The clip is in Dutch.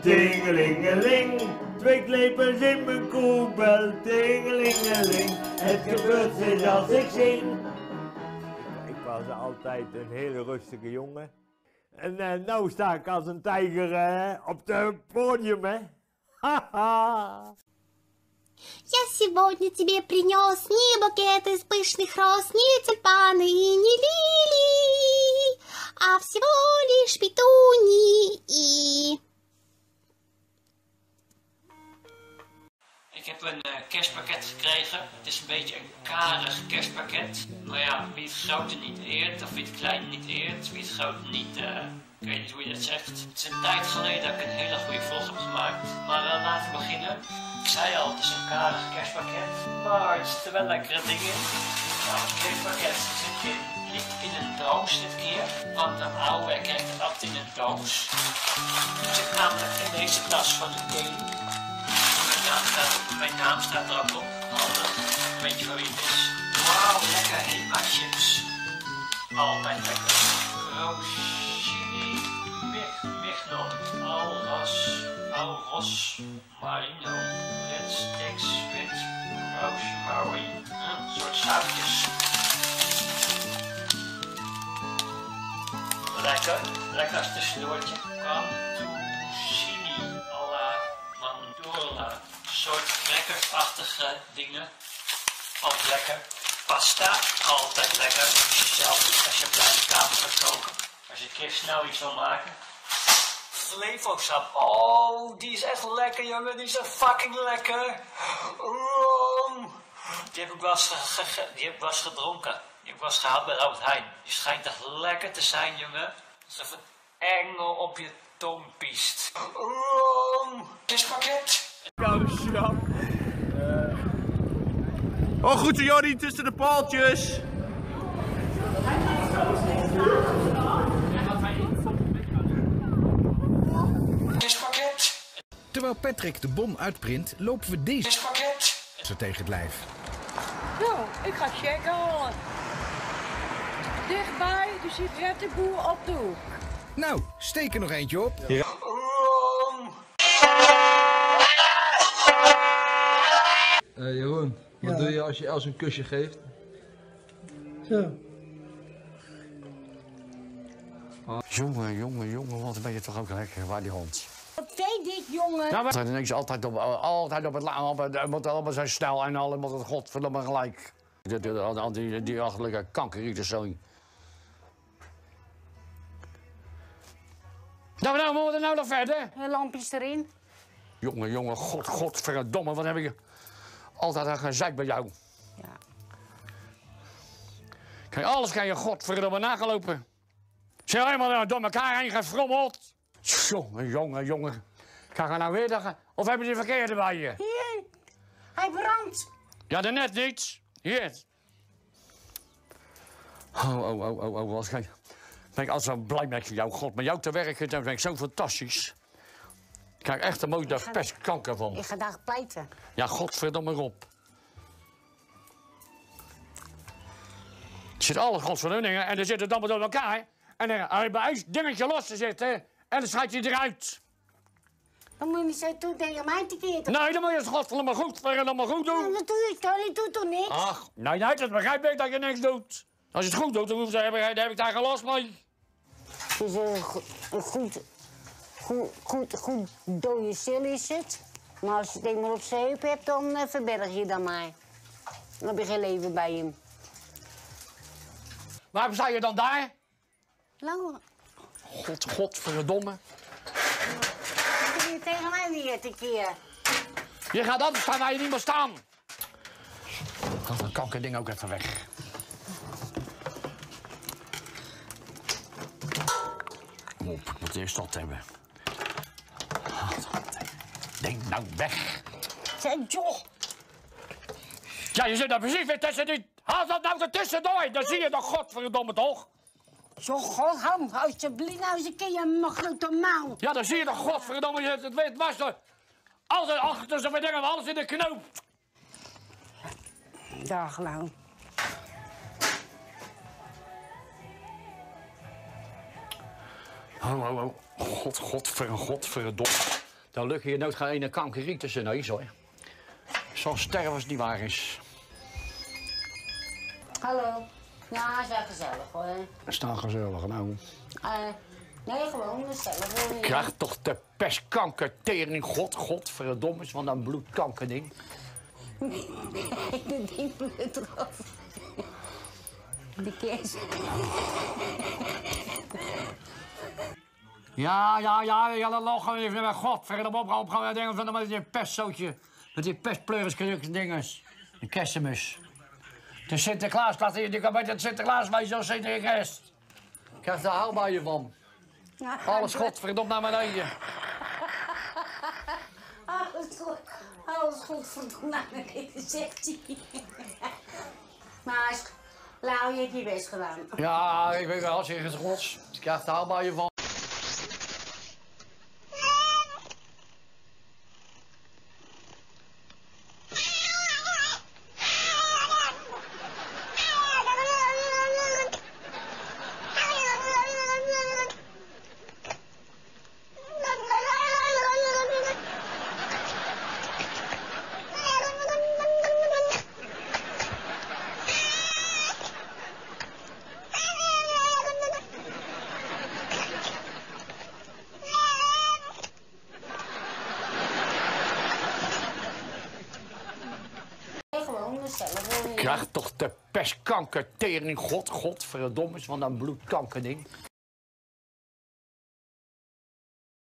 Tingelingeling, twee klepers in mijn koebel. Tingelingeling, het gebeurt steeds als ik zing. Ik was altijd een hele rustige jongen. En uh, nou sta ik als een tijger uh, op het podium, hè. Haha. Я сегодня тебе принес не букет из пышных роз, не тюльпаны и не лилии, а всего лишь петунии Het is een beetje een karig kerstpakket. Maar ja, wie het grote niet eert, of wie het kleine niet eert, wie het grote niet... Uh, ik weet niet hoe je dat zegt. Het is een tijd geleden dat ik een hele goede vlog heb gemaakt. Maar laten we beginnen. Ik zei al, het is een karig kerstpakket. Maar er zitten wel lekkere dingen in. Nou, het kerstpakket zit in, ligt in een doos dit keer. Want een oude krijgt het altijd in een doos. Het zit namelijk in deze tas van de Daily. Op, mijn naam staat er ook op. Handig. Weet je van wie het is? Wauw, lekker Hema chips. Altijd lekker. Rochini, Mignon, Alras, Alros, Marino, Red Sticks, Wit, Rosemary. Een soort zoutjes. Lekker, lekker als tussendoortje. Cantuccini Soort crackerachtige dingen. Altijd lekker. Pasta, altijd lekker. Zelfs als je de kamer koken. Als je een keer snel iets wil maken. Flevosap. Oh, die is echt lekker, jongen. Die is echt fucking lekker. Oh. Die heb ik wel eens, die heb wel gedronken. Die heb ik wel eens gehaald bij Heijn. Die schijnt echt lekker te zijn, jongen. Alsof een engel op je tong piest. Oh. Oh, goed zo, Jordi, tussen de paaltjes. Terwijl Patrick de bon uitprint, lopen we deze er tegen het lijf. Zo, ik ga checken halen. Dichtbij de sigarettenboer op de hoek. Nou, steek er nog eentje op. Oh. Wat doe je als je Els een kusje geeft? Jongen, jongen, jongen, wat ben je toch ook lekker, waar die hond. Wat deed dit, jongen? Nou, maar ineens altijd op, altijd op het la- op het- Het moet allemaal zo snel en allemaal het godverdomme gelijk. Die, die, die, die, achterlijke kankerriederzoon. Nou, nou, moeten we nou nog verder? De lampjes erin. Jongen, jongen, god, godverdomme, wat heb ik altijd een gezeik bij jou. Ja. Kijk, alles kan je godverdomme nagelopen. Ze helemaal door elkaar heen gefrommeld. Jongen, jongen, jongen. Kan je nou weer dat... Of hebben die verkeerde bij je? Hier, hij brandt. Ja, daarnet niet. Hier. Oh, oh, oh, oh, oh, wat kijk. Ben ik altijd zo blij met jou, God. Met jou te werken, dat ben ik zo fantastisch. Ik krijg echt een mooie ga- pestkanker van. Ik ga daar pleiten. Ja, godverdomme op. Er zitten alle godverdomme dingen en er zitten dan maar door elkaar. En dan heb je een dingetje los te zitten en dan schijt je eruit. Dan moet je niet zo doen tegen mij te keren. Nee, dan moet je het godverdomme goed, verdomme goed doen. Dat doe ik toch, ik doe toch niks? Ach, nee, nee, dat begrijp ik dat je niks doet. Als je het goed doet, dan, hoef je- heb, ik, dan heb ik daar geen last mee. Het is een, go- een goed, goed, goed, goed dode sil is het. Maar als je het eenmaal op zijn heup hebt, dan eh, verberg je dan maar. Dan heb je geen leven bij hem. Waarom sta je dan daar? Nou, God, godverdomme. wat doe je tegen mij weer te keer? Je gaat altijd staan waar je niet meer staan. Oh, dan kan ik het ding ook even weg. Kom op, ik moet eerst dat hebben. Dat Ding nou weg. Zeg, joh. Ja, je zit daar precies weer tussen die... Haal dat nou er tussendoor, dan zie je toch godverdomme toch? Zo, god, hou alsjeblieft nou eens een keer je mijn grote mouw. Ja, dan zie je toch godverdomme, je het weet was er. Altijd achter zo'n dingen, alles in de knoop. Dag, Lau. Hallo, hallo. God, godver, godverdomme. Daar lukt je nooit geen ene kankerriet tussen neus, hoor. Zo'n sterven als niet waar is. Hallo. Ja, is wel gezellig hoor. Is dan gezellig, nou. Eh, nee, gewoon gezellig hoor. Krijg toch de pestkankertering, god, godverdomme, is van dat bloedkankerding. De diepere eraf. De kerst. Ja, ja, ja, ja, dat lachen we even met godverdomme op, op, gaan we dingen van met die pestzootje. Met die pestpleuriskrukjes dinges. De kerstmis. De Sinterklaas, laat je, je kan het Sinterklaas wijzen als Sinterklaas. Krijg daar hou bij je van. Alles godverdomme naar beneden. Alles goed. Alles goed verdomme naar beneden, zegt hij. Maar is- Lau, je hebt je best gedaan. Ja, ik weet wel, zeg het gods. Ik krijg daar hou bij je van. Hoor. Krijg toch de pestkankertering, god, godverdomme, is van dat bloedkankerding.